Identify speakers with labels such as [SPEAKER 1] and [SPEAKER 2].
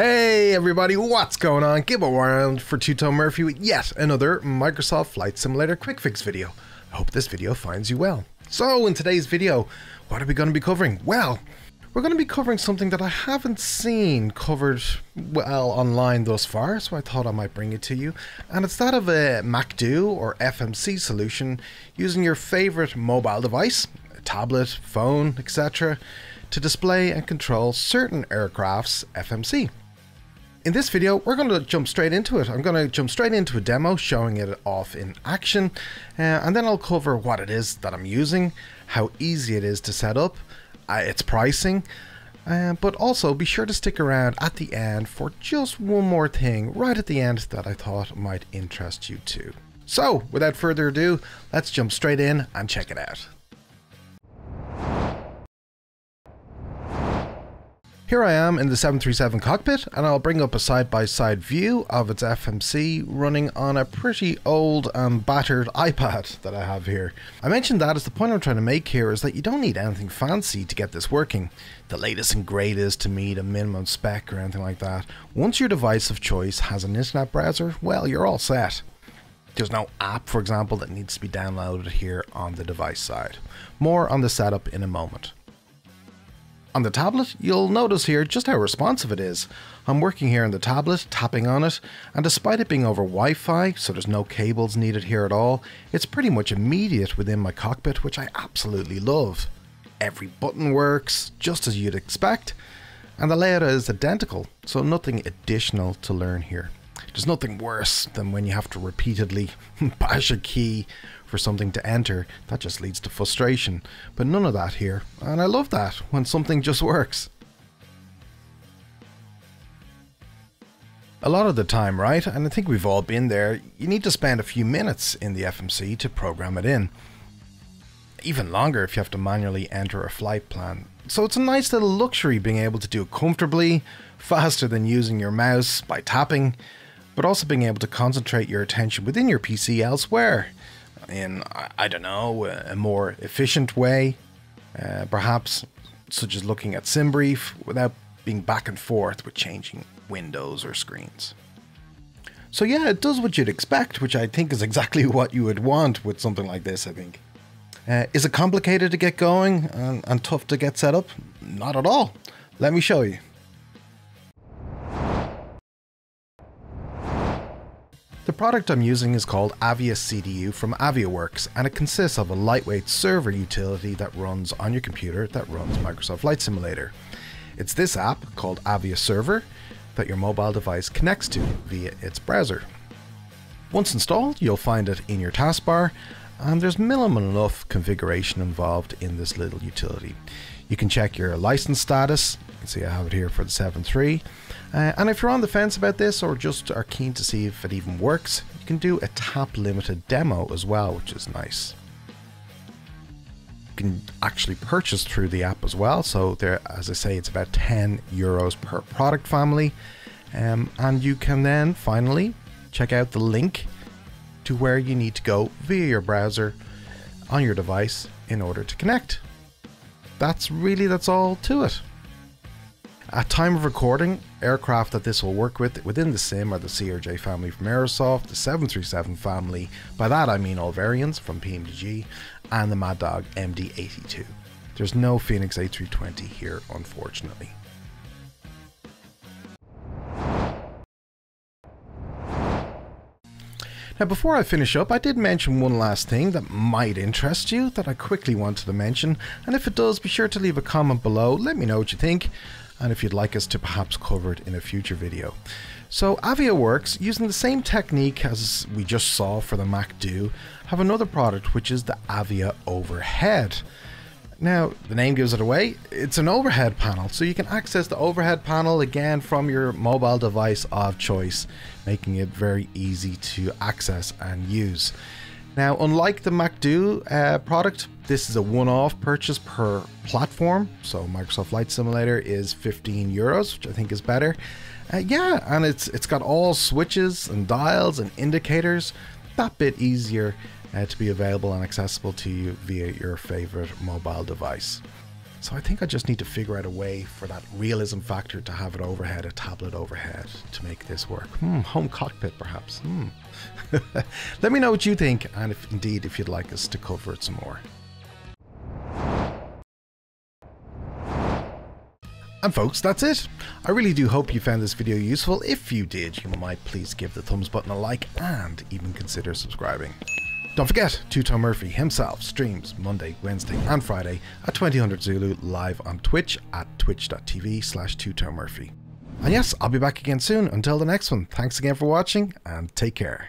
[SPEAKER 1] Hey everybody, what's going on? Gibbo round for Tone Murphy with yet another Microsoft Flight Simulator quick fix video. I hope this video finds you well. So in today's video, what are we going to be covering? Well, we're going to be covering something that I haven't seen covered well online thus far, so I thought I might bring it to you. And it's that of a MCDU or FMC solution using your favorite mobile device, a tablet, phone, etc., to display and control certain aircraft's FMC. In this video, we're going to jump straight into it. I'm going to jump straight into a demo showing it off in action, uh, and then I'll cover what it is that I'm using, how easy it is to set up, uh, its pricing, uh, but also be sure to stick around at the end for just one more thing right at the end that I thought might interest you too. So, without further ado, let's jump straight in and check it out. Here I am in the 737 cockpit and I'll bring up a side-by-side -side view of its FMC running on a pretty old and battered iPad that I have here. I mentioned that as the point I'm trying to make here is that you don't need anything fancy to get this working. The latest and greatest to meet a minimum spec or anything like that. Once your device of choice has an internet browser, well you're all set. There's no app, for example, that needs to be downloaded here on the device side. More on the setup in a moment. On the tablet, you'll notice here just how responsive it is. I'm working here on the tablet, tapping on it, and despite it being over Wi-Fi, so there's no cables needed here at all, it's pretty much immediate within my cockpit, which I absolutely love. Every button works, just as you'd expect, and the layout is identical, so nothing additional to learn here. There's nothing worse than when you have to repeatedly bash a key for something to enter. That just leads to frustration. But none of that here. And I love that when something just works. A lot of the time, right? And I think we've all been there, you need to spend a few minutes in the FMC to program it in. Even longer if you have to manually enter a flight plan. So it's a nice little luxury being able to do it comfortably, faster than using your mouse by tapping, but also being able to concentrate your attention within your PC elsewhere in, I don't know, a more efficient way, uh, perhaps, such as looking at SimBrief without being back and forth with changing windows or screens. So yeah, it does what you'd expect, which I think is exactly what you would want with something like this, I think. Uh, is it complicated to get going and, and tough to get set up? Not at all. Let me show you. The product I'm using is called AviaCDU from Aviaworx and it consists of a lightweight server utility that runs on your computer that runs Microsoft Flight Simulator. It's this app called Avia Server that your mobile device connects to via its browser. Once installed, you'll find it in your taskbar and there's minimal enough configuration involved in this little utility. You can check your license status, you can see I have it here for the 7.3, uh, and if you're on the fence about this or just are keen to see if it even works, you can do a tap limited demo as well, which is nice. You can actually purchase through the app as well, so there, as I say, it's about 10 euros per product family, um, and you can then finally check out the link to where you need to go via your browser on your device in order to connect. That's really that's all to it. At time of recording, aircraft that this will work with within the sim are the CRJ family from Aerosoft, the 737 family, by that I mean all variants from PMDG, and the Mad Dog MD82. There's no Fenix A320 here, unfortunately. Now, before I finish up, I did mention one last thing that might interest you that I quickly wanted to mention, and if it does, be sure to leave a comment below, let me know what you think, and if you'd like us to perhaps cover it in a future video. So Aviaworx using the same technique as we just saw for the MCDU, have another product which is the Avia Overhead. Now, the name gives it away, it's an overhead panel, so you can access the overhead panel again from your mobile device of choice, making it very easy to access and use. Now, unlike the MCDU uh, product, this is a one-off purchase per platform. So Microsoft Flight Simulator is 15 euros, which I think is better. Uh, yeah, and it's it's got all switches and dials and indicators. That bit easier uh, to be available and accessible to you via your favorite mobile device. So I think I just need to figure out a way for that realism factor to have it overhead, a tablet overhead, to make this work. Hmm, home cockpit perhaps. Hmm. Let me know what you think, and if indeed if you'd like us to cover it some more. And folks, that's it. I really do hope you found this video useful. If you did, you might please give the thumbs button a like and even consider subscribing. Don't forget, Tone Murphy himself streams Monday, Wednesday, and Friday at 2000 Zulu live on Twitch at twitch.tv slash Murphy. And yes, I'll be back again soon. Until the next one, thanks again for watching and take care.